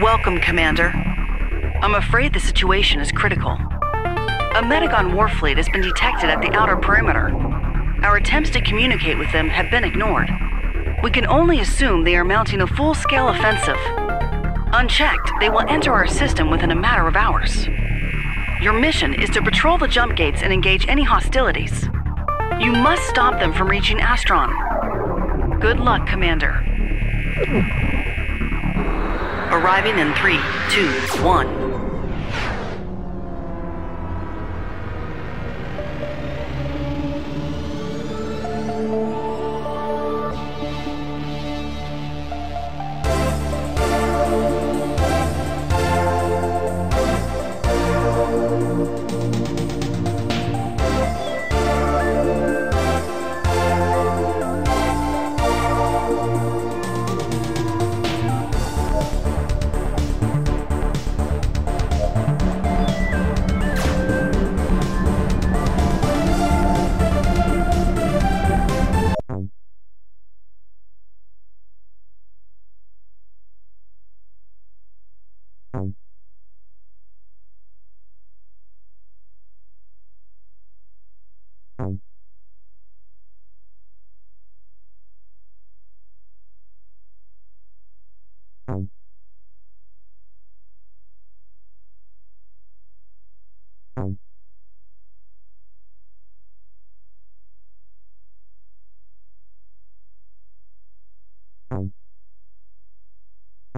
Welcome, Commander. I'm afraid the situation is critical. A Medagon warfleet has been detected at the outer perimeter. Our attempts to communicate with them have been ignored. We can only assume they are mounting a full scale offensive. Unchecked, they will enter our system within a matter of hours. Your mission is to patrol the jump gates and engage any hostilities. You must stop them from reaching Astron. Good luck, Commander. Arriving in three, two, one.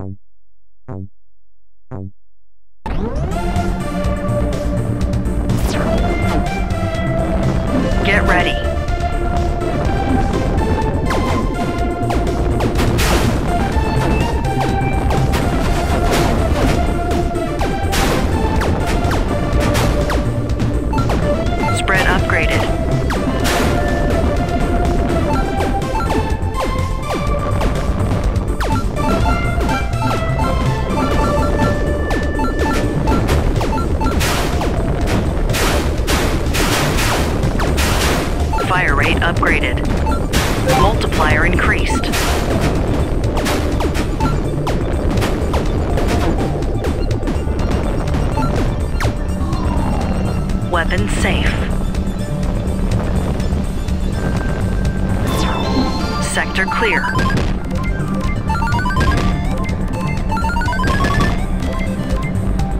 Upgraded. Fire rate upgraded. Multiplier increased. Weapon safe. Sector clear.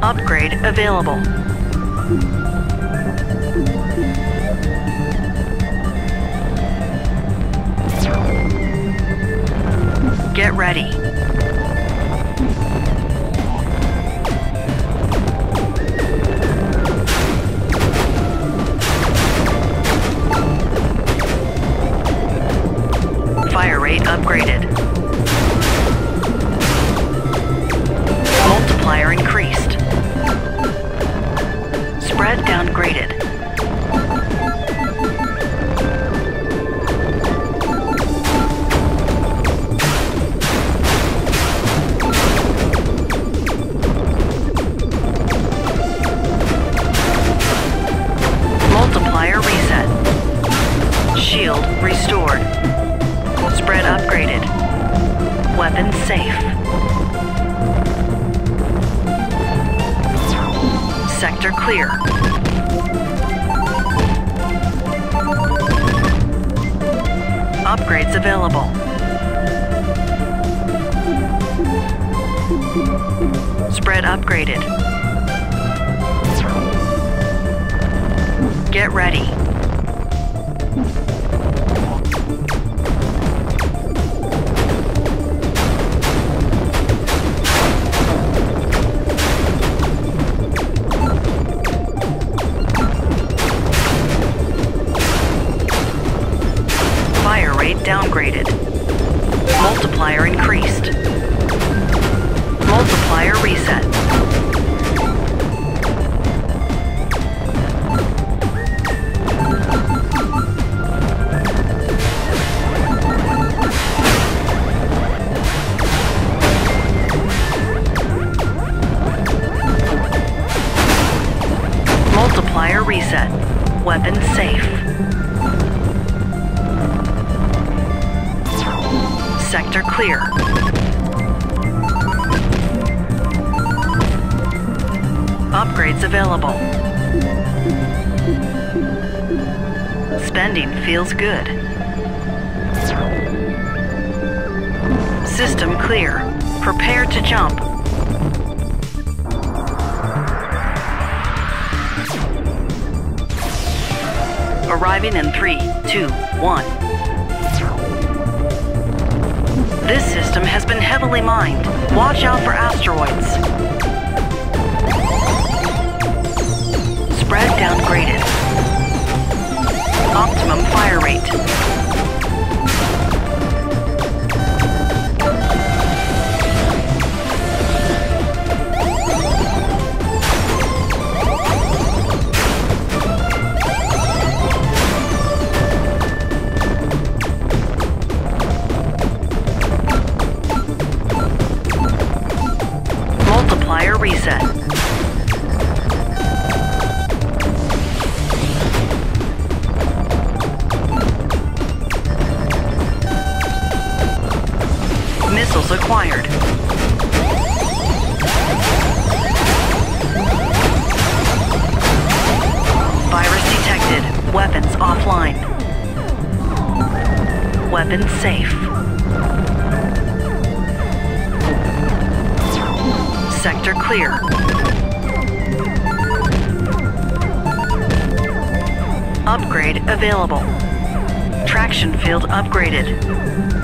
Upgrade available. Get ready. Restored. Spread upgraded. Weapon safe. Sector clear. Upgrades available. Spread upgraded. Get ready. Multiplier reset. Weapon safe. Sector clear. Upgrades available. Spending feels good. System clear. Prepare to jump. Arriving in three, two, one. This system has been heavily mined. Watch out for asteroids. Spread downgraded. Acquired. Virus detected. Weapons offline. Weapons safe. Sector clear. Upgrade available. Traction field upgraded.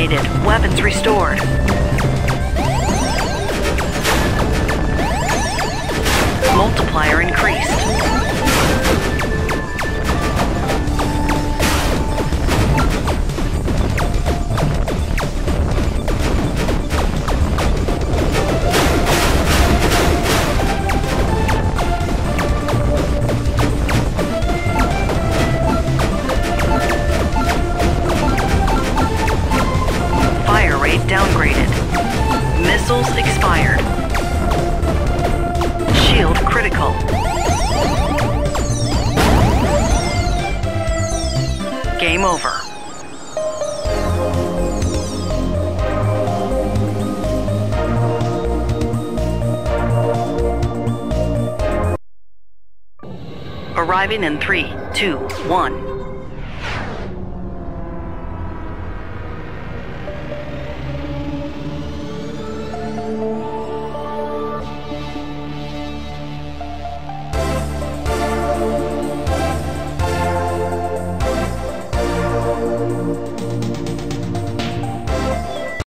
Eliminated. Weapons restored. Multiplier increased. Arriving in three, two, one.